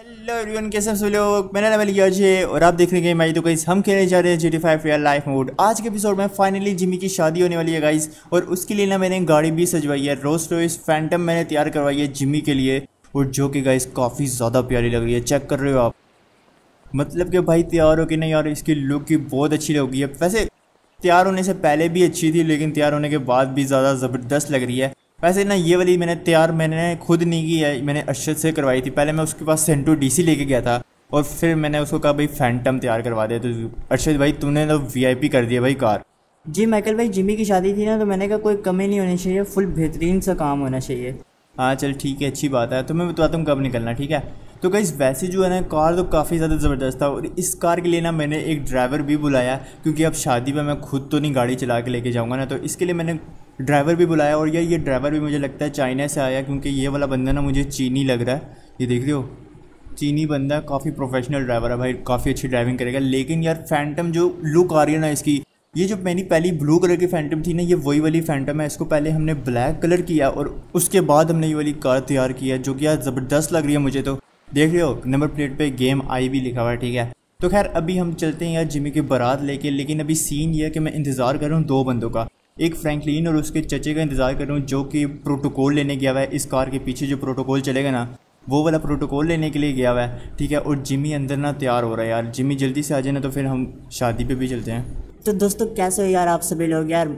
Hello everyone कैसे सब लोग? मेरा नाम है है और आप देख रहे हैं माई तो गाइस हम खेलने जा रहे हैं G five real life mode आज के एपिसोड में फाइनली जिमी की शादी होने वाली है गाइस और उसके लिए ना मैंने गाड़ी भी सजवाई है। रोज रोइस फैंटम मैंने तैयार करवाई है जिमी के लिए और जो कि गाइस काफ़ी ज़्यादा प्यारी लग रही है। चेक कर रहे हो आप? मतलब कि भाई तैयार हो कि नहीं यार, इसकी लुक की बहुत अच्छी लग है वैसे तैयार होने से पहले भी अच्छी थी, लेकिन तैयार होने के बाद भी ज़्यादा ज़बरदस्त लग रही है। वैसे ना ये वाली मैंने तैयार मैंने खुद नहीं की है मैंने अरशद से करवाई थी। पहले मैं उसके पास सेंटो डीसी लेके गया था और फिर मैंने उसको कहा भाई फैंटम तैयार करवा दे। तो अरशद भाई तूने तो वीआईपी कर दिया भाई कार। जी माइकल भाई जिमी की शादी थी ना तो मैंने कहा कोई कमी नहीं होनी चाहिए फुल बेहतरीन सा काम होना चाहिए। हाँ चल ठीक है अच्छी बात है। तो मैं बताता हूँ कब निकलना ठीक है? तो कहीं वैसे जो है ना कार तो काफ़ी ज़्यादा ज़बरदस्त था और इस कार के लिए ना मैंने एक ड्राइवर भी बुलाया क्योंकि अब शादी में मैं खुद तो नहीं गाड़ी चला के लेके जाऊँगा ना तो इसके लिए मैंने ड्राइवर भी बुलाया और यार ये ड्राइवर भी मुझे लगता है चाइना से आया क्योंकि ये वाला बंदा ना मुझे चीनी लग रहा है। ये देख रहे हो? चीनी बंदा काफ़ी प्रोफेशनल ड्राइवर है भाई, काफ़ी अच्छी ड्राइविंग करेगा। लेकिन यार फैंटम जो लुक आ रही है ना इसकी, ये जो मैंने पहली ब्लू कलर की फैंटम थी ना, ये वही वाली फैंटम है। इसको पहले हमने ब्लैक कलर किया और उसके बाद हमने ये वाली कार तैयार की है, जो कि यार ज़बरदस्त लग रही है मुझे तो। देख रहे हो? नंबर प्लेट पे गेम आई भी लिखा हुआ है, ठीक है? तो खैर, अभी हम चलते हैं यार जिमी की बारात लेके, लेकिन अभी सीन ये है कि मैं इंतज़ार कर रहा हूँ दो बंदों का। एक फ्रैंकलिन और उसके चचे का इंतज़ार कर रहा हूँ, जो कि प्रोटोकॉल लेने गया हुआ है। इस कार के पीछे जो प्रोटोकॉल चलेगा ना, वो वाला प्रोटोकॉल लेने के लिए गया हुआ है। ठीक है, और जिमी अंदर ना तैयार हो रहा है यार। जिमी जल्दी से आ जाए ना तो फिर हम शादी पे भी चलते हैं। तो दोस्तों, कैसे हो यार आप सभी लोग? यार,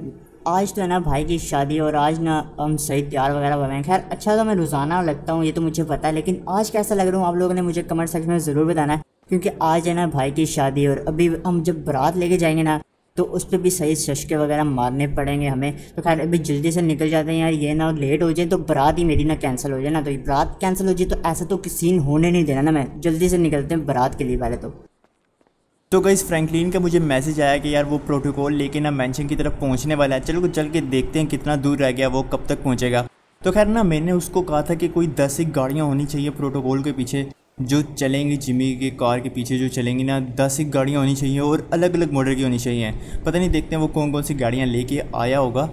आज तो है ना भाई की शादी, और आज ना हम सही तैयार वगैरह हो हैं। खैर अच्छा तो मैं रोज़ाना लगता हूँ, ये तो मुझे पता है, लेकिन आज कैसा लग रहा हूँ? आप लोगों ने मुझे कमेंट सेक्शन में ज़रूर बताना है, क्योंकि आज है ना भाई की शादी, और अभी हम जब बारात लेके जाएँगे ना तो उस पर भी सही शशके वगैरह मारने पड़ेंगे हमें। तो खैर, अभी जल्दी से निकल जाते हैं यार, ये ना लेट हो जाए तो बरात ही मेरी ना कैंसिल हो जाए ना। तो बरात कैंसिल हो जाए तो ऐसा तो सीन होने नहीं देना ना मैं। जल्दी से निकलते हैं बरात के लिए पहले तो। तो गई फ्रैंकलिन का मुझे मैसेज आया कि यार वो प्रोटोकॉल लेके ना मैंशन की तरफ़ पहुँचने वाला है। चलो चल के देखते हैं कितना दूर रह गया वो, कब तक पहुंचेगा। तो खैर ना, मैंने उसको कहा था कि कोई दस एक गाड़ियाँ होनी चाहिए प्रोटोकॉल के पीछे। जो चलेंगी जिमी के कार के पीछे जो चलेंगी ना, दस एक गाड़ियाँ होनी चाहिए और अलग अलग मॉडल की होनी चाहिए। पता नहीं, देखते हैं वो कौन कौन सी गाड़ियाँ लेके आया होगा।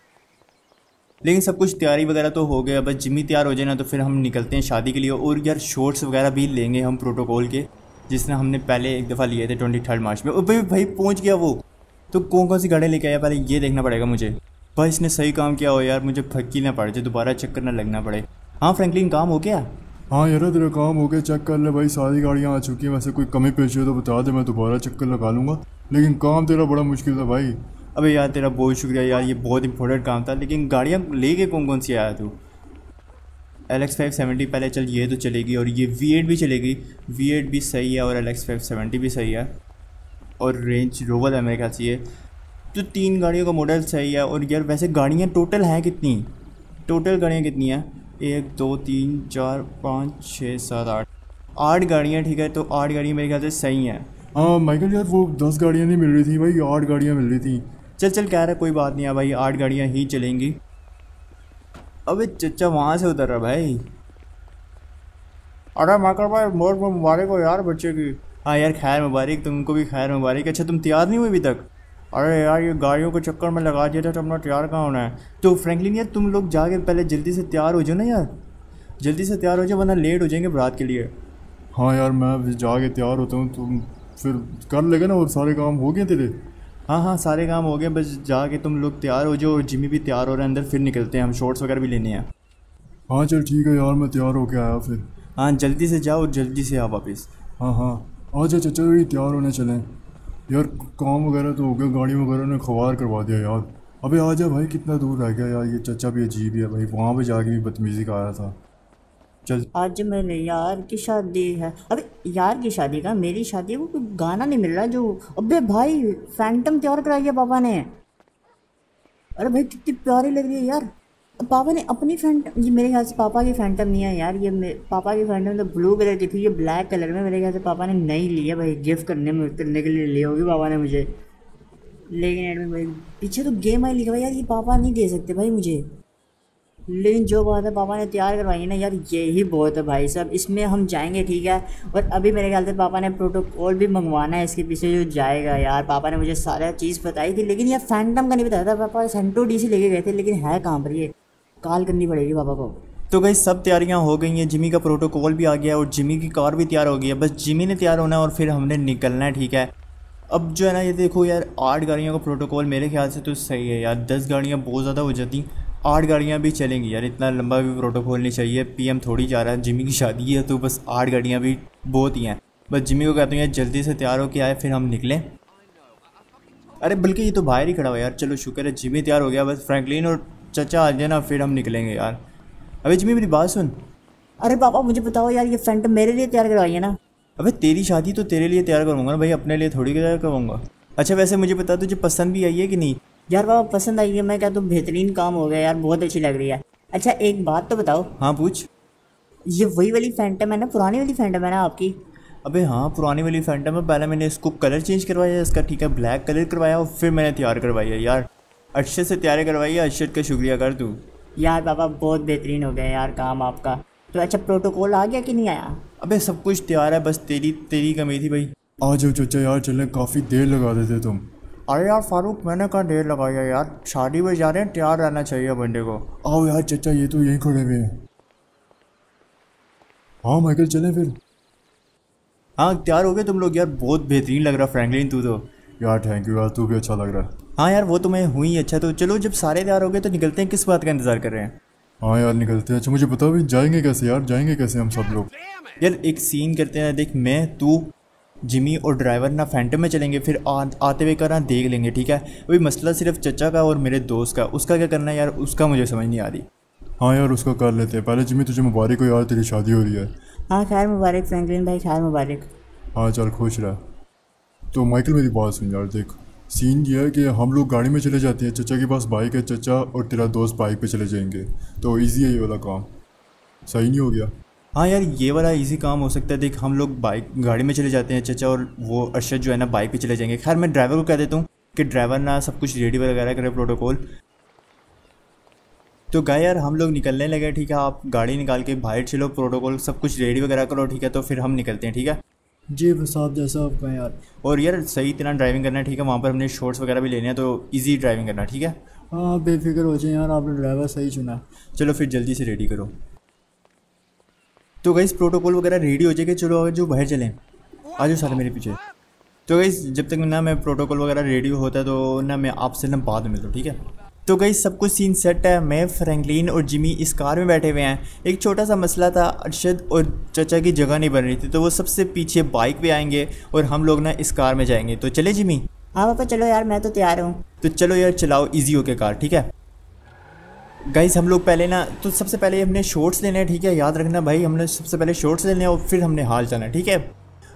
लेकिन सब कुछ तैयारी वगैरह तो हो गया बस जिमी तैयार हो जाए ना तो फिर हम निकलते हैं शादी के लिए और यार शॉर्ट्स वगैरह भी लेंगे हम प्रोटोकॉल के, जिसने हमने पहले एक दफ़ा लिए थे ट्वेंटी थर्ड मार्च में। और भाई भाई पहुँच गया वो। तो कौन कौन सी गाड़ियाँ लेके आया? पहले ये देखना पड़ेगा मुझे। भाई, इसने सही काम किया हो यार, मुझे फक्की ना पड़े दोबारा चक्कर ना लगना पड़े। हाँ फ्रैंकलिन काम हो गया? हाँ यार, तेरा काम हो गया चेक कर ले भाई, सारी गाड़ियाँ आ चुकी हैं। वैसे कोई कमी पेश हो तो बता दे, मैं दोबारा चक्कर लगा लूँगा। लेकिन काम तेरा बड़ा मुश्किल था भाई। अबे यार, तेरा बहुत शुक्रिया यार, ये बहुत इंपॉर्टेंट काम था। लेकिन गाड़ियाँ ले कौन कौन सी आया तू? एल एक्स फाइव सेवेंटी पहले चल, ये तो चलेगी, और ये वी एट भी चलेगी। वी एट भी सही है, और एल एक्स फाइव सेवेंटी भी सही है। और रेंज रोवर है मेरे ख्याल से ये। तो तीन गाड़ियों का मॉडल सही है, और यार वैसे गाड़ियाँ टोटल हैं कितनी? टोटल गाड़ियाँ कितनी हैं? एक दो तीन चार पाँच छः सात आठ। आठ गाड़ियाँ ठीक है? तो आठ गाड़ियाँ मेरे ख्याल से सही हैं। हाँ माइकल यार वो दस गाड़ियाँ नहीं मिल रही थी भाई आठ गाड़ियाँ मिल रही थी। चल चल कह रहा कोई बात नहीं है भाई आठ गाड़ियाँ ही चलेंगी। अबे चचा वहाँ से उतर रहा भाई। अरे माइकल भाई मोर मुबारक हो यार बच्चे की। हाँ यार खैर मुबारक तुमको भी खैर मुबारक। अच्छा तुम तैयार नहीं हुए अभी तक? अरे यार ये गाड़ियों के चक्कर में लगा दिया था तो अपना तैयार कहाँ होना है? तो फ्रैंकलिन यार तुम लोग जाके पहले जल्दी से तैयार हो जाओ ना यार। जल्दी से तैयार हो जाओ वरना लेट हो जाएँगे बारात के लिए। हाँ यार मैं जाके तैयार होता हूँ तुम फिर कर लेगा ना और सारे काम हो गए तेरे? हाँ हाँ सारे काम हो गए बस जाके तुम लोग तैयार हो जाओ और जिमी भी तैयार हो रहे हैं अंदर फिर निकलते हैं हम शॉर्ट्स वगैरह भी लेने हैं। हाँ चल ठीक है यार मैं तैयार होके आया फिर। हाँ जल्दी से जाओ और जल्दी से आओ वापस। हाँ हाँ। आ जाओ चचा भी तैयार होने चलें। यार, काम वगैरह तो हो गया, गाड़ी वगैरह ने खबार करवा दिया यार। अबे आ जा भाई, कितना दूर रह गया यार, ये चचा भी अजीब है भाई, वहाँ पे जाके भी बदतमीजी का आया था। चल। आज मेरे यार की शादी है। अबे यार की शादी का? मेरी शादी वो कोई गाना नहीं मिल रहा जो अबे भाई फैंटम तैयार कराई है पापा ने। अरे भाई, कितनी प्यारी लग रही है यार। पापा ने अपनी फैंटम ये मेरे ख्याल से पापा की फैंटम नहीं है यार, ये पापा की फैंटम तो ब्लू कलर की थी, ये ब्लैक कलर में मेरे ख्याल से पापा ने नहीं लिया भाई गिफ्ट करने में करने के लिए ली होगी पापा ने मुझे। लेकिन एडमिट भाई, पीछे तो गेम आई लिखा भाई यार, ये पापा नहीं दे सकते भाई मुझे। लेकिन जो बात है, पापा ने तैयार करवाई ना यार, यही बहुत है भाई साहब, इसमें हम जाएँगे, ठीक है? और अभी मेरे ख्याल से पापा ने प्रोटोकॉल भी मंगवाना है, इसके पीछे जो जाएगा यार, पापा ने मुझे सारा चीज़ बताई थी, लेकिन यार फैंटम का नहीं बताया था, पापा सेंटो डीसी लेके गए थे, लेकिन है कहाँ पर ये? कॉल करनी पड़ेगी पापा को। तो गई सब तैयारियाँ हो गई हैं। जिमी का प्रोटोकॉल भी आ गया है और जिमी की कार भी तैयार हो गई है। बस जिमी ने तैयार होना है और फिर हमने निकलना है, ठीक है? अब जो है ना, ये देखो यार, आठ गाड़ियों का प्रोटोकॉल मेरे ख्याल से तो सही है यार। दस गाड़ियाँ बहुत ज़्यादा हो जाती। आठ गाड़ियाँ भी चलेंगी यार। इतना लंबा भी प्रोटोकॉल नहीं चाहिए। पीएम थोड़ी जा रहा है। जिमी की शादी है तो बस आठ गाड़ियाँ भी बहुत ही हैं। बस जिमी को कहते हैं यार, जल्दी से तैयार होकर आए, फिर हम निकलें। अरे, बल्कि ये तो बाहर ही खड़ा हुआ यार। चलो, शुक्र है, जिमी तैयार हो गया। बस फ्रैंकलिन और चचा आ जाए ना फिर हम निकलेंगे यार। अबे जिमी मेरी बात सुन। अरे पापा मुझे बताओ यार ये फैंटम मेरे लिए तैयार करवाई है ना? अबे तेरी शादी तो तेरे लिए तैयार करूँगा ना भाई अपने लिए थोड़ी तैयार करवाऊँगा। अच्छा वैसे मुझे बता तुझे पसंद भी आई है कि नहीं? यार पापा पसंद आई है मैं क्या तुम बेहतरीन काम हो गया यार बहुत अच्छी लग रही है। अच्छा एक बात तो बताओ। हाँ पूछ। ये वही वाली फैंटम है ना पुरानी वाली फैंटम है ना आपकी? अबे हाँ पुरानी वाली फैंटम है पहले मैंने इसको कलर चेंज करवाया इसका ठीक है ब्लैक कलर करवाया और फिर मैंने तैयार करवाई है यार। अरशद से तैयार करवाई है अरशद का शुक्रिया कर तू यार पापा बहुत बेहतरीन हो गया यार काम आपका। तो अच्छा प्रोटोकॉल आ गया कि नहीं आया? अबे सब कुछ तैयार है बस तेरी तेरी कमी थी भाई। आ जाओ चचा यार चले काफ़ी देर लगा देते तुम। अरे यार फारूक मैंने कहा देर लगाया यार। शादी में जा रहे हैं तैयार रहना चाहिए बंदे को। आओ यार चचा ये तो यहीं खड़े हुए हैं। हाँ माइकल चलें फिर। हाँ तैयार हो गए तुम लोग यार बहुत बेहतरीन लग रहा फ्रैंकलिन तू तो। यार थैंक यू यार तू भी अच्छा लग रहा है। हाँ यार वो तो मैं हुई अच्छा तो चलो जब सारे तैयार हो गए तो निकलते हैं किस बात का इंतज़ार कर रहे हैं? हाँ यार निकलते हैं। अच्छा मुझे बताओ भी जाएँगे कैसे यार? जाएँगे कैसे हम सब लोग? यार एक सीन करते हैं देख मैं तू जिमी और ड्राइवर ना फैंटम में चलेंगे फिर आ, आते हुए कर देख लेंगे ठीक है? अभी मसला सिर्फ़ चचा का और मेरे दोस्त का। उसका क्या करना है यार? उसका मुझे समझ नहीं आ रही। हाँ यार उसका कर लेते हैं। पहले जिमी तुझे मुबारक हो यार तेरी शादी हो रही है। हाँ खैर मुबारक फ्रैंकलिन भाई खैर मुबारक। हाँ चल खुश रह। तो माइकल मेरी बात सुन यार देख। सीन ये है कि हम लोग गाड़ी में चले जाते हैं, चचा के पास बाइक है चचा और तेरा दोस्त बाइक पे चले जाएँगे। तो इजी है ये वाला काम। सही नहीं हो गया। हाँ यार, ये वाला इजी काम हो सकता है। देख, हम लोग बाइक गाड़ी में चले जाते हैं, चचा और वो अरशद जो है ना बाइक पे चले जाएँगे। खैर, मैं ड्राइवर को कह देता हूँ कि ड्राइवर ना सब कुछ रेडी वगैरह करे प्रोटोकॉल तो गाय यार, हम लोग निकलने लगे, ठीक है? आप गाड़ी निकाल के बाहर चलो प्रोटोकॉल सब कुछ रेडी वगैरह करो, ठीक है? तो फिर हम निकलते हैं, ठीक है? जी बस आप जैसा आप कहें यार। और यार सही तरह ड्राइविंग करना है ठीक है? वहाँ पर हमने शॉर्ट्स वगैरह भी लेने हैं तो इजी ड्राइविंग करना ठीक है? हाँ बेफिक्र हो जाए यार आपने ड्राइवर सही चुना। चलो फिर जल्दी से रेडी करो। तो गई प्रोटोकॉल वगैरह रेडी हो जाएगा चलो अगर जो बाहर चलें। आ जाओ सारे मेरे पीछे। तो गई जब तक ना मैं प्रोटोकॉल वगैरह रेडी होता है तो ना मैं आपसे ना बाद में मिलता हूँ ठीक है? तो गई सब कुछ सीन सेट है। मैं फ्रैंकलिन और जिमी इस कार में बैठे हुए हैं। एक छोटा सा मसला था अरशद और चचा की जगह नहीं बन रही थी तो वो सबसे पीछे बाइक पे आएँगे और हम लोग ना इस कार में जाएँगे। तो चले जिमी हाँ पापा चलो यार मैं तो तैयार हूँ। तो चलो यार चलाओ इजी होके कार ठीक है? गाइस हम लोग पहले ना तो सबसे पहले हमने शॉर्ट्स लेने हैं ठीक है? याद रखना भाई हमने सबसे पहले शॉर्ट्स लेने हैं और फिर हमने हाल जाना ठीक है?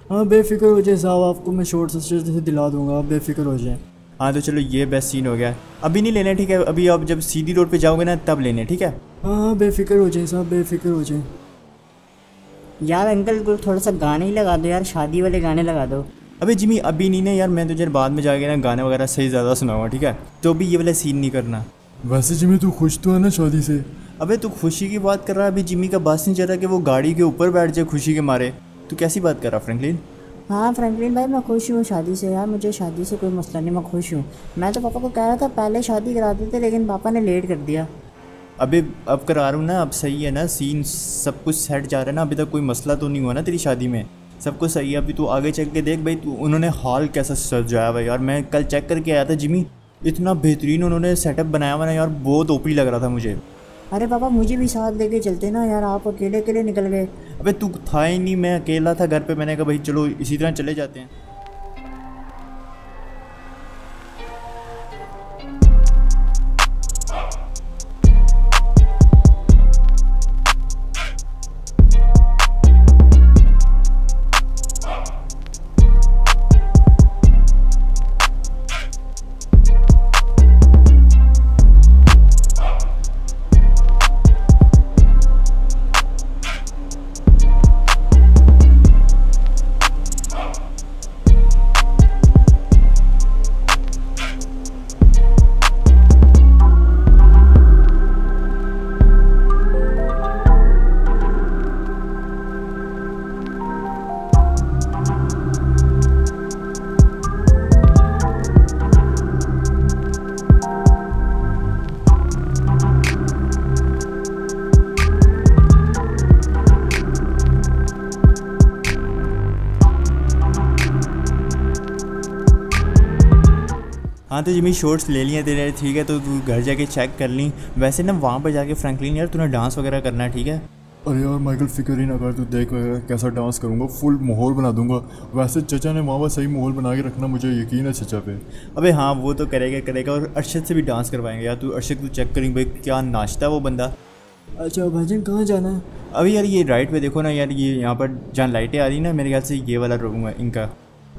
हाँ बेफिक्र हो जाए साहब आपको मैं शॉर्ट से दिला दूँगा आप बेफिक्र हो जाए। हाँ तो चलो ये बेस्ट सीन हो गया। अभी नहीं लेना ठीक है? अभी आप जब सीधी रोड पे जाओगे ना तब लेने ठीक है? हाँ हाँ बेफिक्र हो जाए साहब बेफिक्र हो जाए। यार अंकल को थोड़ा सा गाने ही लगा दो यार शादी वाले गाने लगा दो। अबे जिमी अभी नहीं ना यार मैं तुझे बाद में जाके ना गाने वगैरह सही ज़्यादा सुनाऊँगा ठीक है? तो अभी ये वाला सीन नहीं करना। वैसे जिमी तू खुश तो है ना शादी से? अबे तू खुशी की बात कर रहा है अभी जिमी का बस नहीं चल रहा कि वो गाड़ी के ऊपर बैठ जाए खुशी के मारे। तू कैसी बात कर रहा फ्रैंकलिन हाँ फ्रैंकलिन भाई, मैं खुश हूँ शादी से, यार, मुझे शादी से कोई मसला नहीं, मैं खुश हूँ। मैं तो पापा को कह रहा था, पहले शादी करा देते, लेकिन पापा ने लेट कर दिया। अबे अब करा रहा हूँ ना, अब सही है ना सीन सब कुछ सेट जा रहा है ना, अभी तक कोई मसला तो नहीं हुआ ना तेरी शादी में? सब कुछ सही है, अभी तू आगे चल के देख भाई, तू, उन्होंने हॉल कैसा सजाया भाई यार, मैं कल चेक करके आया था, जिमी, इतना बेहतरीन उन्होंने सेटअप बनाया हुआ ना यार, बहुत ओपी लग रहा था मुझे। अरे पापा मुझे भी साथ लेके चलते ना यार, आप अकेले अकेले निकल गए। अबे, तू था ही नहीं, मैं अकेला था घर पे। मैंने कहा, भाई, चलो, इसी तरह चले जाते हैं। हाँ तो जिमी शॉर्ट्स ले लिए तेरे ठीक है तो तू घर जाके चेक कर ली। वैसे ना वहाँ पर जाके फ्रैंकलिन यार तूने डांस वगैरह करना है ठीक है? अरे यार माइकल फ़िक्र ही ना कर तू देख कैसा डांस करूँगा फुल माहौल बना दूँगा। वैसे चचा ने वहाँ पर सही माहौल बना के रखना मुझे यकीन है चचा पे। अबे हाँ वो तो करेगा करेगा और अरशद से भी डांस करवाएँगे। यार तू अरशद को चेक करेंगे भाई क्या नाचता है वो बंदा? अच्छा भाईजान कहाँ जाना है? अभी यार ये राइट पे देखो ना यार ये यहाँ पर जहाँ लाइटें आ रही ना मेरे ख्याल से ये वाला रूम है इनका।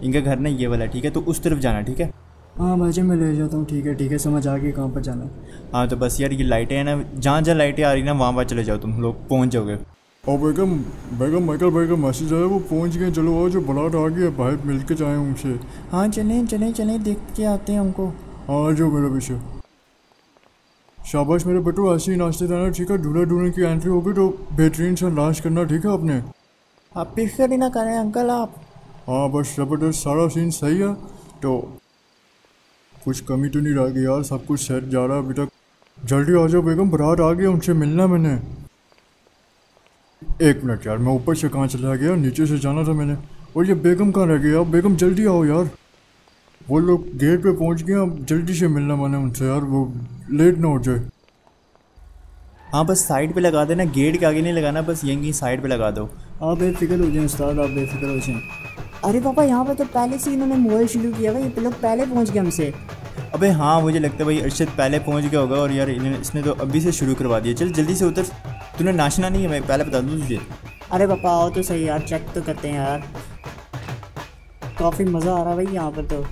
इनका घर ना ये वाला ठीक है? तो उस तरफ़ जाना ठीक है? हाँ भाईजान मैं ले जाता हूँ। ठीक है ठीक है समझ आ गई कहाँ पर जाना है। हाँ तो बस यार ये लाइटें हैं ना जहाँ जहाँ लाइटें आ रही ना वहाँ वहाँ चले जाओ तुम लोग पहुँच जाओगे। और बेगम बेगम माइकल भाई का मैसेज आया वो पहुँच गए चलो आओ जो बरात आ गया भाई मिल के जाए उनसे। हाँ चलें चलें चलें देख के आते हैं हमको। हाँ जाओ मेरे पीछे। शाबाश मेरे बेटो ऐसे ही नाचते रहना ठीक है? दूल्हा दूल्हे की एंट्री होगी तो बेहतरीन सा नाच करना ठीक है आपने? आप फ़िक्र ही ना करें अंकल आप। हाँ बस ज़बरदस्त सारा सीन सही है तो कुछ कमी तो नहीं रह गई यार सब कुछ सेट जा रहा है अभी तक। जल्दी आ जाओ बेगम बारात आ गया उनसे मिलना मैंने। एक मिनट यार मैं ऊपर से कहाँ चला गया? नीचे से जाना था मैंने। और ये बेगम कहाँ रह गई आप बेगम जल्दी आओ यार। वो लोग गेट पे पहुँच गए अब जल्दी से मिलना मैंने उनसे यार वो लेट ना हो जाए। हाँ बस साइड पे लगा देना गेट के आगे नहीं लगाना बस यहीं साइड पे लगा दो। आप बेफिक्र हो जाएँ उस्ताद आप बेफिक्र हो जाएँ। अरे पापा यहाँ पर तो पहले से इन्होंने मोबाइल शुरू किया भाई ये लोग पहले पहुँच गए हमसे। अबे हाँ मुझे लगता है भाई अरशद पहले पहुँच गया होगा और यार इन्हें इसने तो अभी से शुरू करवा दिया। चल जल्दी से उतर। तूने नाचना नहीं है मैं पहले बता दूँ तुझे। अरे पापा आओ तो सही यार चेक तो करते हैं यार। काफ़ी मज़ा आ रहा है भाई यहाँ पर तो।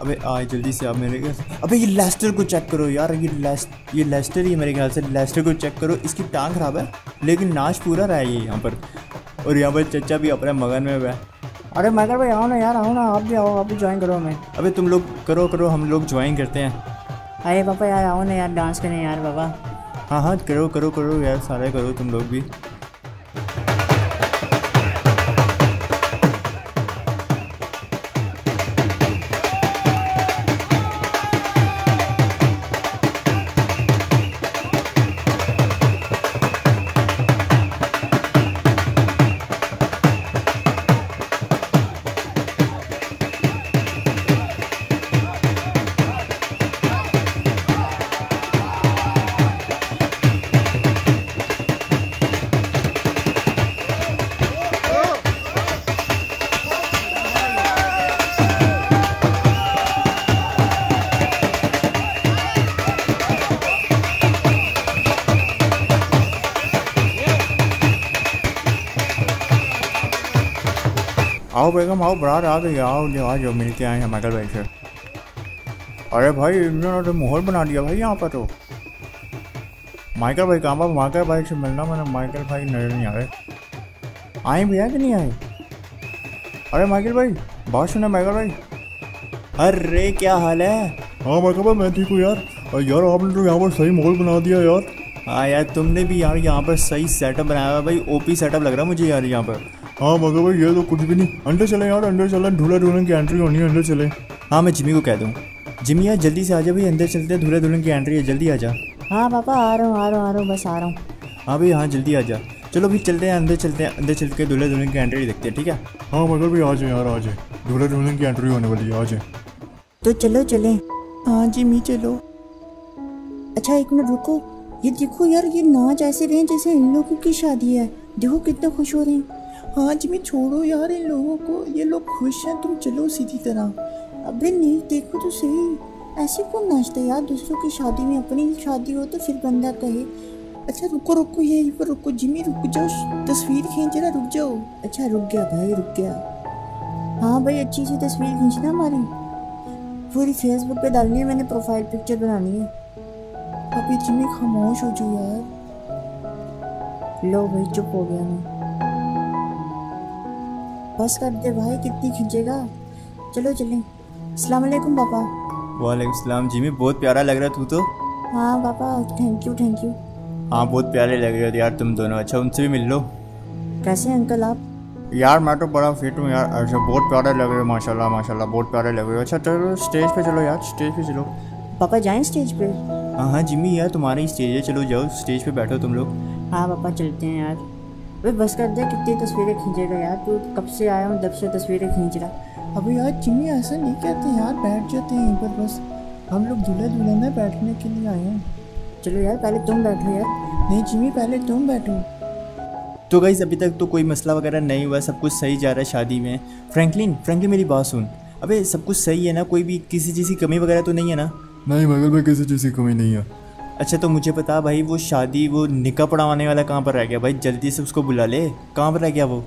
अबे आए जल्दी से आप मेरे घर। अबे ये लेस्टर को चेक करो यार ये लेस्ट ये लेस्टर ही मेरे ख्याल से लेस्टर को चेक करो इसकी टांग खराब है लेकिन नाच पूरा रहा है ये यहाँ पर। और यहाँ पर चचा भी अपने मगन में हुआ है। अरे मगर भाई आओ ना यार आओ ना आप भी आओ आप भी ज्वाइन करो हमें। अबे तुम लोग करो करो हम लोग ज्वाइन करते हैं। अरे पापा यार आओ ना यार डांस करें यार बाबा हाँ हाँ करो करो करो यार सारे करो तुम लोग भी। आओ बेगम आओ बरात आ गई आओ ले आ जाओ मिलके आए हैं माइकल भाई से। अरे भाई इन्होंने तो माहौल बना दिया भाई यहाँ पर तो। माइकल भाई कहाँ पर? माइकल भाई से मिलना मैंने माइकल भाई नज़र नहीं आ रहे। आए भैया कि नहीं आए? अरे माइकल भाई बात सुना माइकल भाई। अरे क्या हाल है? हाँ माइकल भाई मैं ठीक हूँ यार। और यार आपने तो यहाँ पर सही माहौल बना दिया यार। हाँ यार तुमने भी यार यहाँ पर सही सेटअप बनाया हुआ भाई। ओपी सेटअप लग रहा है मुझे यार यहाँ पर। हाँ मगर भाई ये तो कुछ भी नहीं। अंडर चले यार अंदर चले। दूल्हा दुल्हन की एंट्री होनी है अंदर चले। हाँ मैं जिमी को कह दूँ। जिमी यार जल्दी से आ जा भाई अंदर चलते हैं दूल्हा दुल्हन की एंट्री है जल्दी आ जा। हाँ पापा आ रहा हूँ आ रहा हूँ आ रहा हूँ बस आ रहा हूँ। हाँ भाई हाँ जल्दी आ जा। चलो भाई चलते हैं अंदर चलते हैं अंदर चल के दूल्हा दुल्हन की एंट्री देखते हैं ठीक है? हाँ मगर भाई आ जाए यार आ जाए दूल्हा दुल्हन की एंट्री होने वाली है आ जाए तो चलो चले। हाँ जिमी चलो। अच्छा एक मिनट रुको। ये देखो यार ये नाच ऐसे रहे हैं जैसे इन लोगों की शादी है। देखो कितने खुश हो रहे हैं। हाँ जिमी छोड़ो यार इन लोगों को। ये लोग खुश हैं, तुम चलो सीधी तरह। अबे नहीं, देखो तो सही। ऐसे कौन नाचता यार? दूसरों की शादी में अपनी शादी हो तो फिर बंदा कहे अच्छा रुको रुको यहीं पर रुको जिमी रुक जाओ, तस्वीर खींच रहा, रुक जाओ। अच्छा रुक गया भाई, रुक गया। हाँ भाई, अच्छी सी तस्वीर खींचना हमारी। पूरी फेसबुक पे डालनी है, मैंने प्रोफ़ाइल पिक्चर बनानी है। अभी जिमी खामोश हो जाओ यार। लो भाई, चुप हो गया मैं। बस कर दे भाई कितनी खींचेगा। चलो चलें। अस्सलाम पापा। वालेकुम सलाम जिमी बहुत प्यारा लग रहा तू तो? हाँ पापा थैंक यू थैंक यू हाँ बहुत प्यारे लग रहे हो यार तुम दोनों। अच्छा उनसे भी मिल लो। कैसे अंकल आप? यार मैं तो बड़ा फिट हूँ यार। अच्छा बहुत प्यारे लग रहे हो माशाल्लाह माशाल्लाह बहुत प्यारे लग रहे हो। अच्छा चलो स्टेज पे चलो यार स्टेज पे चलो। पापा जाएँ स्टेज पे? हाँ हाँ जिमी यार तुम्हारा ही स्टेज है। चलो जाओ स्टेज पे बैठो तुम लोग। हाँ पापा चलते हैं यार। भाई बस कर दे कितनी तस्वीरें खींचेगा यार तू? कब से आया हूँ जब से तस्वीरें खींच रहा। अबे यार जिमी ऐसा नहीं कहते यार बैठ जाते हैं यहीं पर बस। हम लोग दूल्हे दुल्हन में बैठने के लिए आए हैं। चलो यार पहले तुम बैठो यार। नहीं जिमी पहले तुम बैठो। तो गाइज़ अभी तक तो कोई मसला वगैरह नहीं हुआ सब कुछ सही जा रहा है शादी में। फ्रैंकलिन फ्रैंकलिन मेरी बात सुन। अबे सब कुछ सही है ना? कोई भी किसी चीज़ की कमी वगैरह तो नहीं है ना? नहीं मगर भाई किसी चीज़ की कमी नहीं है। अच्छा तो मुझे बता भाई वो शादी वो निकाह पढ़ाने वाला कहाँ पर रह गया? भाई जल्दी से उसको बुला ले। कहाँ पर रह गया वो?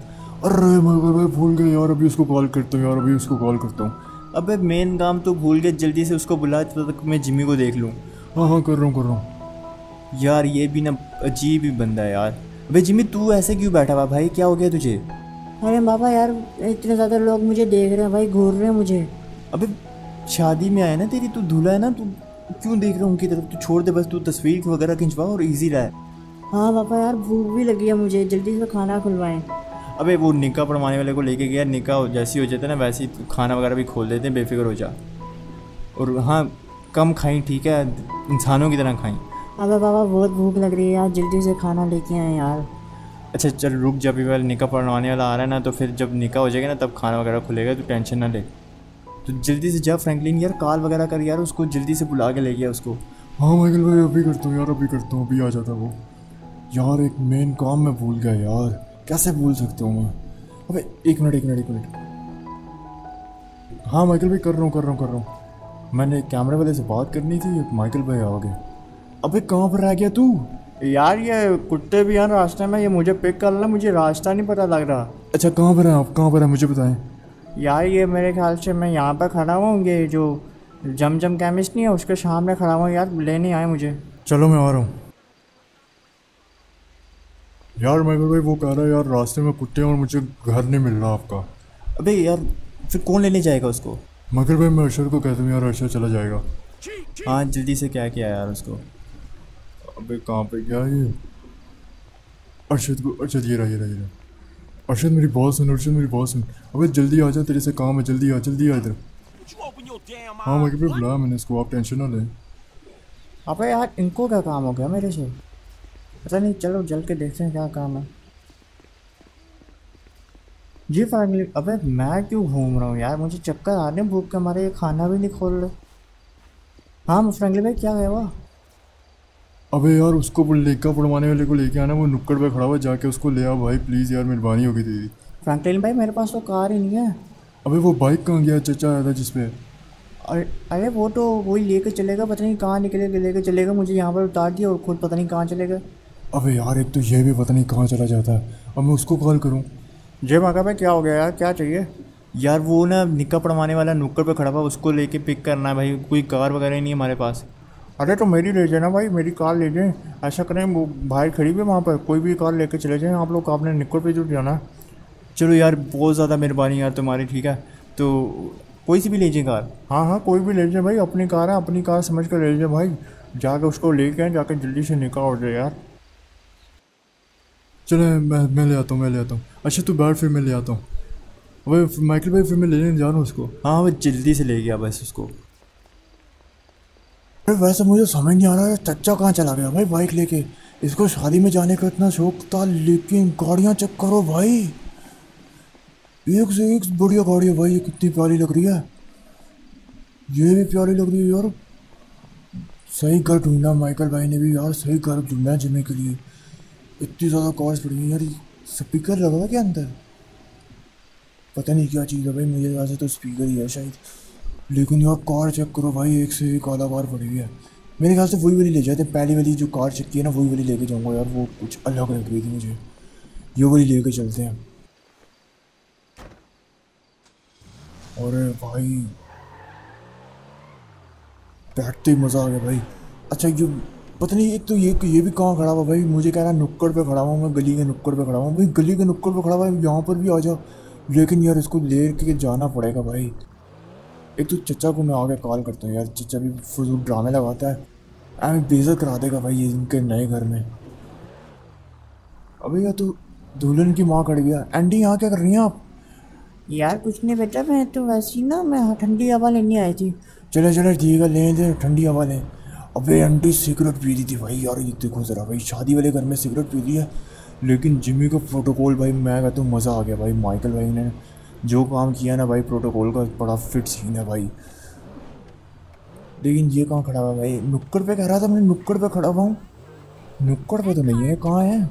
अरे मगर भाई भूल गए यार अभी उसको कॉल करता हूँ यार अभी उसको कॉल करता हूँ। अबे मेन काम तो भूल गया जल्दी से उसको बुला तब तक मैं जिम्मी को देख लूँ। हाँ हाँ कर रहा हूँ कर रहा हूँ। यार ये भी ना अजीब ही बंदा है यार। अबे जिम्मी तू ऐसे क्यों बैठा हुआ भाई? क्या हो गया तुझे? अरे बाबा यार इतने ज़्यादा लोग मुझे देख रहे हैं भाई घूर रहे हैं मुझे। अबे शादी में आया ना तेरी? तू दूल्हा है ना? तू क्यों देख रहा हूँ उनकी तरफ़? तू छोड़ दे बस तू तस्वीर वगैरह खिंचवा और ईजी रहा। है हाँ पापा यार भूख भी लगी है मुझे। जल्दी से खाना खुलवाएँ। अबे वो निका पढ़वाने वाले को लेके गया। निका जैसी हो जाता है ना वैसे ही तू खाना वगैरह भी खोल देते हैं बेफिक्र हो जा। और हाँ कम खाई ठीक है? इंसानों की तरह खाई अबे पापा बहुत भूख लग रही है यार। जल्दी से खाना लेके आए यार। अच्छा चल रुक जब भी वाला निकाह पढ़वाने वाला आ रहा है ना तो फिर जब निका हो जाएगा ना तब खाना वगैरह खुलेगा तो टेंशन ना ले। तो जल्दी से जा फ्रैंकलिन यार कॉल वगैरह कर यार, उसको जल्दी से बुला के ले गया उसको। हाँ माइकल भाई, अभी करता हूँ यार, अभी करता हूँ, अभी आ जाता वो यार, एक मेन काम मैं भूल गया यार। कैसे भूल सकता हूँ मैं? अबे, एक मिनट एक मिनट एक मिनट हाँ माइकल भाई, कर रहा हूँ, कर रहा हूँ, कर रहा हूँ। मैंने कैमरे वाले से बात करनी थी माइकल भाई आ गए। अबे, कहाँ पर रह गया तू? यार, ये कुत्ते भी हैं रास्ते में, ये मुझे पिक कर लेना, मुझे रास्ता नहीं पता लग रहा। अच्छा कहाँ पर है आप? कहाँ पर है? मुझे बताएँ। यार ये मेरे ख्याल से मैं यहाँ पर खड़ा हूँ ये जो जम जम केमिस्ट नहीं है उसके सामने खड़ा हुआ यार लेने आए मुझे। चलो मैं आ रहा हूँ। यार माइकल भाई वो कह रहा है यार रास्ते में कुत्ते हैं और मुझे घर नहीं मिल रहा आपका। अबे यार फिर कौन लेने जाएगा उसको? मगर भाई मैं अरशद को कहता हूँ यार अरशद चला जाएगा। हाँ जल्दी से क्या किया यार उसको? अबे कहाँ पे गया ये? अरशद को अरशद ये रहा ये रहा ये रहा। अरशद मेरी बात सुन अर्शद मेरी बात सुन। अबे जल्दी आ जा तेरे से काम है जल्दी आ जल्दी आ इधर। हाँ मगर भाई बुलाया मैंने इसको आप टेंशन ना लें। अबे यार इनको क्या काम हो गया मेरे से? पता नहीं चलो जल के देखते हैं क्या काम है। जी फाइनली अबे मैं क्यों घूम रहा हूँ यार? मुझे चक्कर आ रहे हैं भूख के हमारे ये खाना भी नहीं खोल रहे। हाँ फ्रेंकली भाई क्या गया हुआ अबे यार उसको वो लेकर पढ़वाने वाले को लेके आना वो नुक्कड़ पे खड़ा हुआ जाके उसको ले आओ भाई प्लीज़ यार मेहरबानी होगी तेरी। फ्रैंकलिन भाई मेरे पास तो कार ही नहीं है। अबे वो बाइक कहाँ गया चचा आया था जिसपे? अरे वो तो वही लेके चलेगा पता नहीं कहाँ निकले लेके चलेगा मुझे यहाँ पर उतार दिया और खुद पता नहीं कहाँ चलेगा। अबे यार एक तो ये भी पता नहीं कहाँ चला जाता है। अब मैं उसको कॉल करूँ? जय माका भाई क्या हो गया यार क्या चाहिए? यार वो ना निक्का पढ़वाने वाला नुक्कड़ पे खड़ा हुआ उसको लेके पिक करना है भाई कोई कार वगैरह ही नहीं है हमारे पास। अरे तो मेरी ले जाना भाई मेरी कार ले जाएँ। ऐसा करें वो भाई खड़ी हुई वहाँ पर कोई भी कार लेके चले जाएँ। आप लोग आपने निक्कड़ पे जुट जाना चलो यार बहुत ज़्यादा मेहरबानी यार तुम्हारी ठीक है? तो कोई सी भी ले जाए कार? हाँ हाँ कोई भी ले जाए भाई अपनी कार है अपनी कार समझ कर ले जाए भाई। जाके उसको लेके आए जाके जल्दी से निकाह हो जाए यार। चले मैं मैं ले आता हूँ मैं ले आता हूँ। अच्छा तू बैठ फिर मैं ले आता हूँ। अबे माइकल भाई फिर मैं लेने जा रहा हूँ उसको। हाँ वो जल्दी से ले गया बस उसको। वैसे मुझे समझ नहीं आ रहा है चच्चा कहाँ चला गया? भाई बाइक लेके। इसको शादी में जाने का इतना शौक था, लेकिन गाड़ियाँ चेक करो भाई। एक से एक बढ़िया गाड़ी है भाई, ये कितनी प्यारी लग रही है। ये भी प्यारी लग रही है यार। सही घर ढूंढना माइकल भाई ने भी यार, सही घर ढूंढना जिम्मे के लिए। इतनी ज़्यादा कॉस्ट पड़ी हैं यार स्पीकर लगा हुआ क्या अंदर? पता नहीं क्या चीज़ है भाई, मुझे वैसे तो स्पीकर ही है शायद। लेकिन यार कार चेक करो भाई, एक से एक आधा कार पड़ी हुई है। मेरे ख्याल से वही वाली ले जाते, पहली वाली जो कार चेक की है ना, वही वाली लेके जाऊँगा यार, वो कुछ अलग लग रही थी मुझे। ये वाली लेके चलते हैं। अरे भाई, बैठते ही मज़ा आ गया भाई। अच्छा ये पता नहीं, एक तो ये ये भी कहाँ खड़ा हुआ भाई? मुझे कह रहा है नुक्कड़ पे खड़ा हुआ मैं, गली के नुक्कड़ पे खड़ा हुआ भाई, गली के नुक्कड़ पे खड़ा हुआ यहाँ पर भी आ जा लेकिन यार इसको ले के जाना पड़ेगा भाई। एक तो चचा को मैं आगे कॉल करता हूँ यार चचा भी फजूल ड्रामे लगाता है। हमें बेइज्जत करा देगा भाई ये इनके नए घर में। अबे यार तो दुल्हन की माँ खड़ी गया। एंडी यहाँ क्या कर रही हैं आप? यार कुछ नहीं बेटा मैं तो वैसे ही ना मैं ठंडी हवा लेने आई थी। चले चले ठीक है ले दे ठंडी हवा ले। अबे आंटी सिगरेट पी रही थी भाई यार ये देखो ज़रा भाई शादी वाले घर में सिगरेट पी रही है। लेकिन जिम्मी का प्रोटोकॉल भाई मैं कहता हूँ मज़ा आ गया भाई माइकल भाई ने। जो काम किया ना भाई प्रोटोकॉल का बड़ा फिट सीन है भाई। लेकिन ये कहाँ खड़ा हुआ है भाई? नुक्कड़ पे कह रहा था मैं नुक्कड़ पे खड़ा हुआ हूँ। नुक्कड़ पे तो नहीं है, कहाँ है?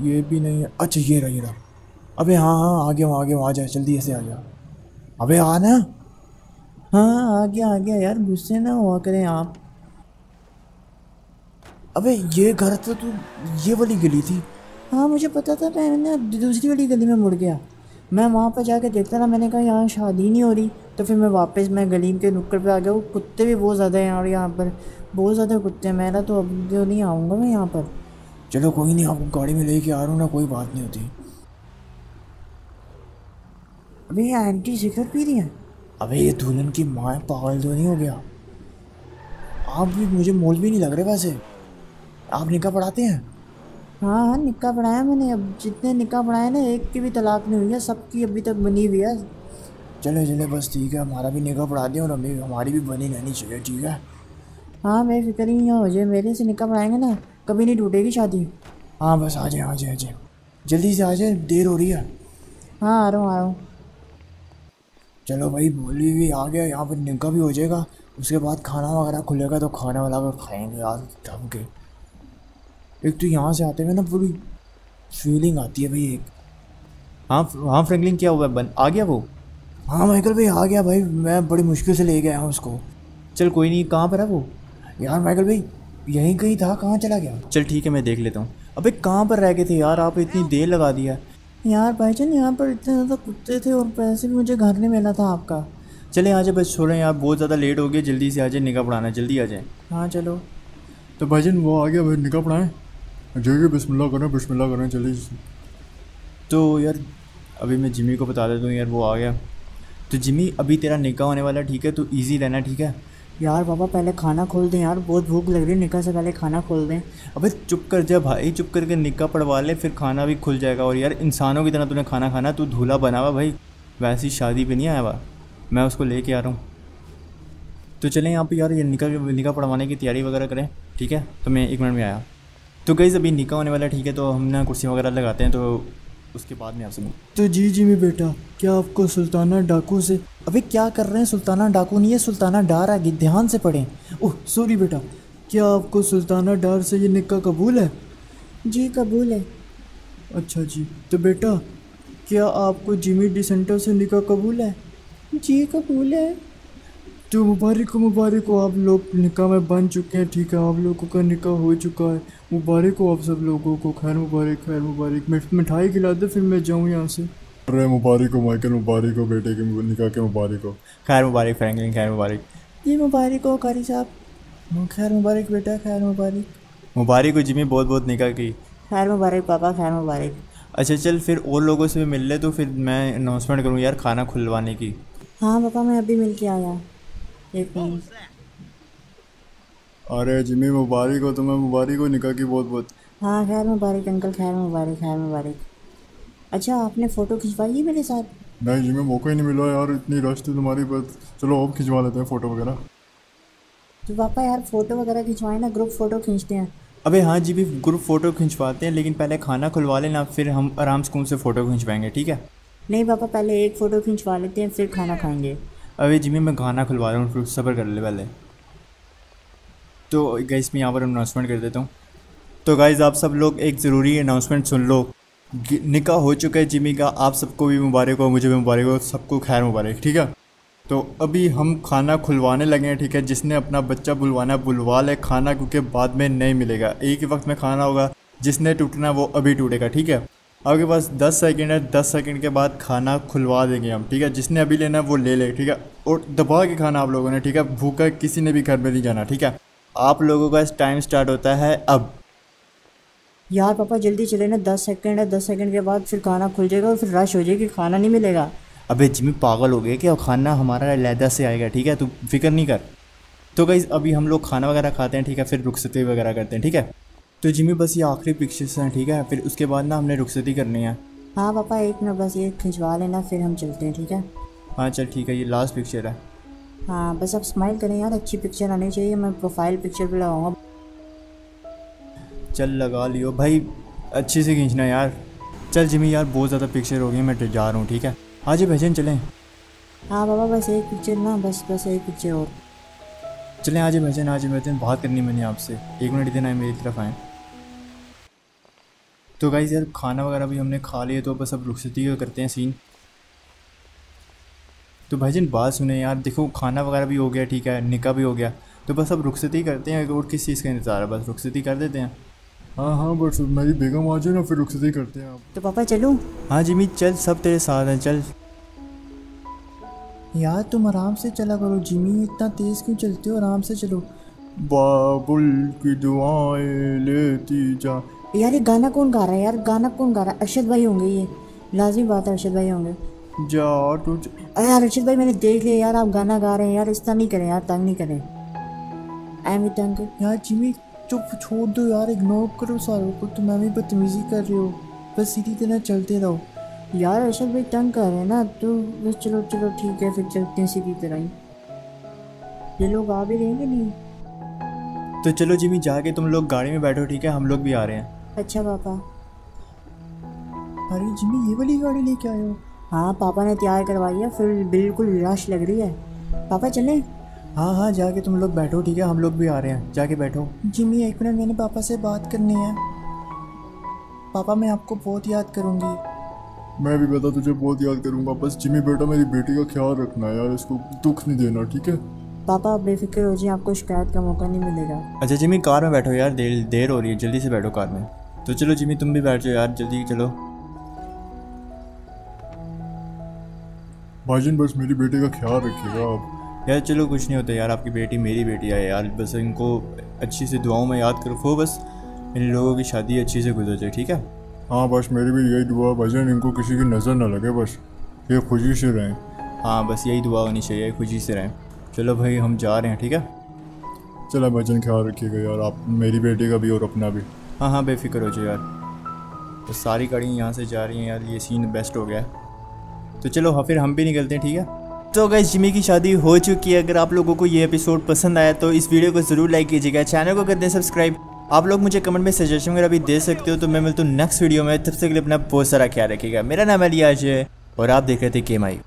ये भी नहीं है। अच्छा ये रहा ये रहा। अबे हाँ हाँ आ गया हूँ आ गया आ जा, जल्दी ऐसे आ जा। अबे आ ना। हाँ आ गया आ गया यार, गुस्से ना हुआ करें आप। अबे ये घर तो तू, ये वाली गली थी। हाँ मुझे पता था, मैं दूसरी वाली गली में मुड़ गया। मैं वहाँ पर जाके देखता था, मैंने कहा, यहाँ शादी नहीं हो रही। तो फिर मैं वापस, मैं गली के नुक्कड़ पे आ गया। वो कुत्ते भी बहुत ज़्यादा हैं और यहाँ पर बहुत ज़्यादा कुत्ते हैं। मेरा तो अब तो नहीं आऊँगा मैं यहाँ पर। चलो, कोई नहीं आपको गाड़ी में लेके आ रहा हूँ ना, कोई बात नहीं होती। अभी ये एंटी सिगरेट पी रही है? अबे, ये दुल्हन की माँ पागल तो नहीं हो गया? आप भी, मुझे मोल भी नहीं लग रहे वैसे। आप निकाह पढ़ाते हैं? हाँ हाँ निकाह पढ़ाया मैंने। अब जितने निकाह पढ़ाए ना एक की भी तलाक नहीं हुई है सबकी अभी तक बनी हुई है। चले चले बस ठीक है हमारा भी निकाह पढ़ा दें और हमें हमारी भी बनी रहनी चाहिए ठीक है? हाँ बेफिक्र ही हो जाए मेरे से निकाह पढ़ाएँगे ना कभी नहीं टूटेगी शादी। हाँ बस आ जाए आ जाए आ जाए। जल्दी से आ जाए देर हो रही है। हाँ आ रहा हूँ आ रहा हूँ। चलो भाई बोली भी आ गया यहाँ पर निकाह भी हो जाएगा। उसके बाद खाना वगैरह खुलेगा तो खाना वाला खाएँगे यार ढंग के। एक तो यहाँ से आते हुए ना पूरी फीलिंग आती है भाई एक। हाँ हाँ फ्रैंकलिन क्या हुआ? बन आ गया वो? हाँ माइकल भाई आ गया भाई। मैं बड़ी मुश्किल से ले गया हूँ उसको। चल कोई नहीं कहाँ पर है वो? यार माइकल भाई यहीं कहीं था कहाँ चला गया? चल ठीक है मैं देख लेता हूँ। अबे कहाँ पर रह गए थे यार? आप इतनी देर लगा दिया यार। भाई भाईजान यहाँ पर इतने ज़्यादा कुत्ते थे और पैसे भी मुझे घर नहीं मिला था आपका। चले आ जाए बस छोड़ें यार बहुत ज़्यादा लेट हो गया। जल्दी से आ जाए निकाह पढ़ाना जल्दी आ जाए। हाँ चलो। तो भाईजान वो आ गया भाई निकाह पढ़ाएँ जल्दी बिस्मिल्लाह करें बिस्मिल्लाह करें जल्दी तो यार अभी मैं जिमी को बता देता हूँ यार वो आ गया। तो जिमी अभी तेरा निकाह होने वाला ठीक है? तो ईजी रहना ठीक है? यार पापा पहले खाना खोल दें यार बहुत भूख लग रही है निकाह से पहले खाना खोल दें। अबे चुप कर जा भाई चुप करके निकाह पढ़वा ले फिर खाना भी खुल जाएगा। और यार इंसानों की तरह तूने खाना खाना तू धूला बना हुआ भाई। वैसी शादी पे नहीं आया हुआ। मैं उसको लेके आ रहा हूँ। तो चलें यहाँ पे यार ये निका निका पढ़वाने की तैयारी वगैरह करें ठीक है? तो मैं एक मिनट में आया। तो गई अभी निका होने वाला ठीक है? तो हम ना कुर्सी वगैरह लगाते हैं तो उसके बाद में आपसे मिल तो जी जी मेरे बेटा क्या आपको सुल्ताना डाकू से अबे क्या कर रहे हैं? सुल्ताना डाकू नहीं है सुल्ताना डार आ गई ध्यान से पढ़ें। ओह सॉरी बेटा क्या आपको सुल्ताना डार से ये निका कबूल है? जी कबूल है। अच्छा जी तो बेटा क्या आपको जिमी डिसेंटर से निकाह कबूल है? जी कबूल है। तो मुबारक हो मुबारक हो। आप लोग निकाह में बन चुके हैं ठीक है? आप लोगों का निकाह हो चुका है। मुबारक हो आप सब लोगों को। खैर मुबारक खैर मुबारक। मैं मिठाई खिला दे फिर मैं जाऊँ यहाँ से। अरे मुबारक हो माइकल मुबारक हो बेटे के निकाह के मुबारक हो। खैर मुबारक फ्रैंकलिन खैर मुबारक। जी मुबारक हो कारी साहब। खैर मुबारक बेटा खैर मुबारक। मुबारक हो जिमी बहुत बहुत निकाह की। खैर मुबारक पापा खैर मुबारक। अच्छा चल फिर और लोगों से भी मिल ले तो फिर मैं अनाउंसमेंट करूँ यार खाना खुलवाने की। हाँ पापा मैं अभी मिल के आया। अरे जिमी मुबारक हो तुम्हें मुबारक हो निकाह की बहुत बहुत। हाँ खैर मुबारक अंकल खैर मुबारक खैर मुबारक। अच्छा आपने फ़ोटो खिंचवाई है मेरे साथ? नहीं जिमी मौका ही नहीं मिला यार इतनी रश थी तुम्हारी बस चलो अब खिंचवा लेते हैं फ़ोटो वगैरह। तो पापा यार फ़ोटो वगैरह खिंचवाए ना ग्रुप फ़ोटो खींचते हैं। अबे हाँ जी भी ग्रुप फ़ोटो खिंचवाते हैं लेकिन पहले खाना खुलवा लेना फिर हम आराम से से फ़ोटो खिंचवाएँगे ठीक है? नहीं पापा पहले एक फ़ोटो खिंचवा लेते हैं फिर खाना खाएँगे। अबे जिमी, मैं खाना खुलवा रहा हूँ फिर सब्र कर ले पहले। तो गाइस मैं यहाँ पर अनाउंसमेंट कर देता हूँ। तो गाइस आप सब लोग एक ज़रूरी अनाउंसमेंट सुन लो। निकाह हो चुका है जिमी का, आप सबको भी मुबारक हो, मुझे भी मुबारक हो, सबको खैर मुबारक, ठीक है? तो अभी हम खाना खुलवाने लगे हैं, ठीक है? जिसने अपना बच्चा बुलवाना, बुलवा ले खाना, क्योंकि बाद में नहीं मिलेगा। एक ही वक्त में खाना होगा, जिसने टूटना वो अभी टूटेगा, ठीक है? आपके पास 10 सेकंड है 10 सेकंड के बाद खाना खुलवा देंगे हम ठीक है? जिसने अभी लेना है वो ले ले ठीक है? और दबा के खाना आप लोगों ने ठीक है? भूखा किसी ने भी घर में नहीं जाना ठीक है? आप लोगों का इस टाइम स्टार्ट होता है अब। यार पापा जल्दी चले ना दस सेकंड है दस सेकंड के बाद फिर खाना खुल जाएगा और फिर रश हो जाएगी खाना नहीं मिलेगा। अबे जिमी पागल हो गया क्या? खाना हमारा लहदा से आएगा ठीक है? तू फ़िक्र नहीं कर। तो गाइज़ अभी हम लोग खाना वगैरह खाते हैं ठीक है? फिर रुखसती वगैरह करते हैं ठीक है? तो जिमी बस ये आखिरी पिक्चर्स हैं ठीक है? फिर उसके बाद ना हमने रुखसती करनी है। हाँ पापा एक मिनट बस ये खिंचवा लेना फिर हम चलते हैं ठीक है? हाँ चल ठीक है ये लास्ट पिक्चर है। हाँ बस आप स्माइल करें यार अच्छी पिक्चर आनी चाहिए मैं प्रोफ़ाइल पिक्चर पे लगाऊँगा। चल लगा लियो। भाई अच्छे से खींचना यार। चल जिमी यार बहुत ज़्यादा पिक्चर हो गई मैं जा रहा हूँ ठीक है? आज ये भजन चलें। हाँ बाबा बस एक पिक्चर ना बस बस एक पिक्चर और। चलें आज भजन आज भजन बात करनी मैंने आपसे। एक मिनट देना है मेरी तरफ़ आए। तो गाइस यार खाना वगैरह भी हमने खा लिया तो बस अब रुखसती का करते हैं सीन तो भाई भाईजान बात सुने यार देखो खाना वगैरह भी हो गया ठीक है निका भी हो गया। तो बस अब रुखसती करते हैं और किस चीज़ का इंतज़ार है? बस रुखसती कर देते हैं। हाँ हाँ बस मेरी बेगम आ जाए ना फिर रुखसती करते हैं आप। तो पापा चलूँ। हाँ जिमी चल सब तेरे साथ हैं चल। यार तुम आराम से चला करो जिमी इतना तेज़ क्यों चलते हो? आराम से चलो। बाबुल की दुआएँ लेती जा। यार ये गाना कौन गा रहा है? यार गाना कौन गा रहा है? अरशद भाई होंगे ये। लाजमी बात है अरशद भाई होंगे। जा अरे यार अरशद भाई मैंने देख लिया यार आप गाना गा रहे हैं यार इस तरह नहीं करें यार तंग नहीं करें। आई एम तंग। यार जिमी चुप छोड़ दो यार इग्नोर करो सारों को तुम हमें बदतमीजी कर रहे हो। बस सीधी तरह चलते रहो। यार अरशद भाई तंग कर रहे हैं ना तो बस चलो चलो ठीक है फिर चलते हैं सीधी तरह ही। ये लोग आ भी रहेंगे नहीं? तो चलो जिमी जाके तुम लोग गाड़ी में बैठो ठीक है? हम लोग भी आ रहे हैं। अच्छा पापा। अरे जिमी ये वाली गाड़ी लेके आए हो। हाँ पापा ने तैयार करवाई है फिर बिल्कुल रश लग रही है। पापा चलें? हाँ हाँ जाके तुम लोग बैठो ठीक है? हम लोग भी आ रहे हैं। जाके बैठो। जिमी एक मिनट मैंने पापा से बात करनी है। पापा मैं आपको बहुत याद करूँगी। मैं भी बेटा तुझे बहुत याद करूँगा। बस जिमी बेटा मेरी बेटी का ख्याल रखना है यार इसको दुख नहीं देना ठीक है? पापा आप बेफिक्र हो जाए आपको शिकायत का मौका नहीं मिलेगा। अच्छा जिमी कार में बैठो यार देर देर हो रही है जल्दी से बैठो कार में। तो चलो जिमी तुम भी बैठ जाओ यार जल्दी चलो। भाईजन बस मेरी बेटी का ख्याल रखिएगा आप। यार चलो कुछ नहीं होता यार आपकी बेटी मेरी बेटी है यार बस इनको अच्छी से दुआओं में याद करो बस इन लोगों की शादी अच्छी से गुजर जाए ठीक है? हाँ बस मेरी भी यही दुआ है भाईजन इनको किसी की नज़र ना लगे बस ये खुशी से रहें। हाँ बस यही दुआ होनी चाहिए खुशी से रहें। चलो भाई हम जा रहे हैं ठीक है? चलो भाईजन ख्याल रखिएगा यार आप मेरी बेटी का भी और अपना भी। हाँ हाँ बेफिक्र हो जाओ यार। तो सारी गाड़ियाँ यहाँ से जा रही हैं यार, ये सीन बेस्ट हो गया है। तो चलो हाँ फिर हम भी निकलते हैं, ठीक है? तो गैस जिमी की शादी हो चुकी है। अगर आप लोगों को ये एपिसोड पसंद आया तो इस वीडियो को ज़रूर लाइक कीजिएगा। चैनल को कर दें सब्सक्राइब आप लोग मुझे कमेंट में सजेशन वगैरह भी दे सकते हो तो मैं मिलता हूँ नेक्स्ट वीडियो में। तब तक के लिए अपना बहुत सारा ख्याल रखिएगा। मेरा नाम है है और आप देख रहे थे के माई